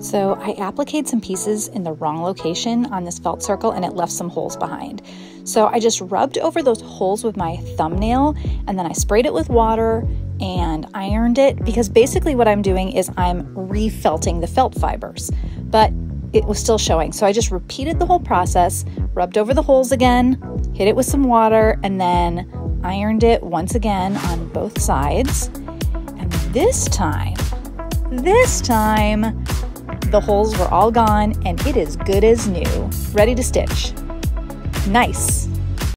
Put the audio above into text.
So I appliqued some pieces in the wrong location on this felt circle and it left some holes behind. So I just rubbed over those holes with my thumbnail and then I sprayed it with water and ironed it because basically what I'm doing is I'm refelting the felt fibers, but it was still showing. So I just repeated the whole process, rubbed over the holes again, hit it with some water, and then ironed it once again on both sides. And this time, this time, the holes were all gone and it is good as new, ready to stitch. Nice.